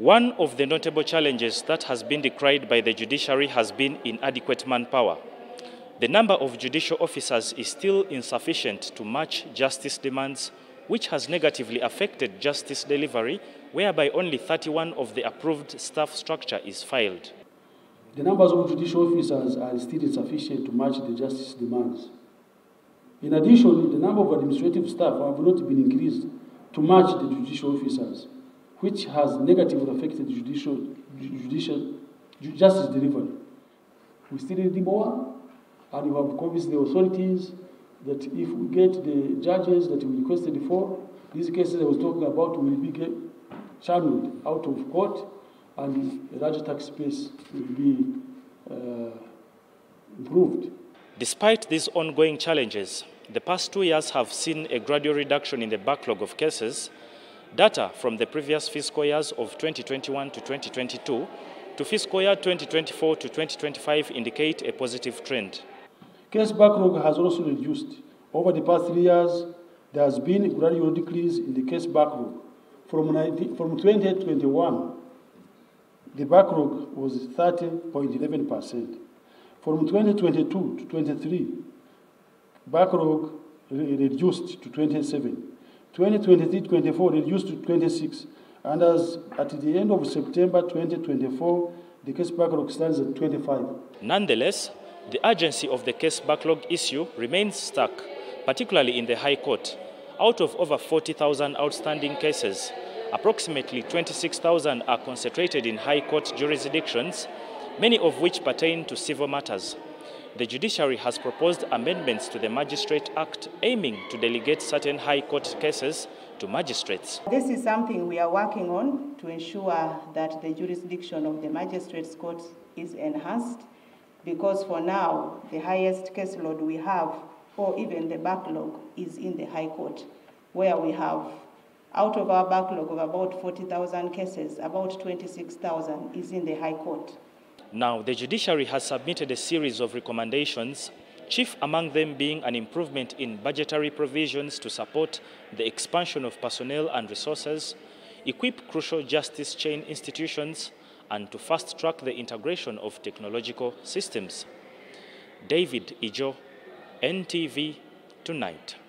One of the notable challenges that has been decried by the judiciary has been inadequate manpower. The number of judicial officers is still insufficient to match justice demands, which has negatively affected justice delivery, whereby only 31 of the approved staff structure is filed. The numbers of judicial officers are still insufficient to match the justice demands. In addition, the number of administrative staff have not been increased to match the judicial officers, which has negatively affected judicial, judicial justice delivery. We still need more, and we have convinced the authorities that if we get the judges that we requested for, these cases I was talking about will be channeled out of court and the larger tax base will be uh, improved. Despite these ongoing challenges, the past two years have seen a gradual reduction in the backlog of cases. Data from the previous fiscal years of 2021 to 2022 to fiscal year 2024 to 2025 indicate a positive trend. Case backlog has also reduced. Over the past three years, there has been a gradual decrease in the case backlog. From, 19, from 2021, the backlog was 30.11%. From 2022 to 23, backlog reduced to 27. 2023-24 reduced to 26. And as at the end of September 2024, the case backlog stands at 25. Nonetheless, the urgency of the case backlog issue remains stuck, particularly in the High Court. Out of over 40,000 outstanding cases, approximately 26,000 are concentrated in High Court jurisdictions, many of which pertain to civil matters. The judiciary has proposed amendments to the Magistrate Act aiming to delegate certain High Court cases to magistrates. This is something we are working on to ensure that the jurisdiction of the Magistrates Court is enhanced because for now, the highest caseload we have, or even the backlog, is in the High Court, where we have, out of our backlog of about 40,000 cases, about 26,000 is in the High Court. Now, the judiciary has submitted a series of recommendations, chief among them being an improvement in budgetary provisions to support the expansion of personnel and resources, equip crucial justice chain institutions, and to fast track the integration of technological systems. David Ijjo, NTV Tonight.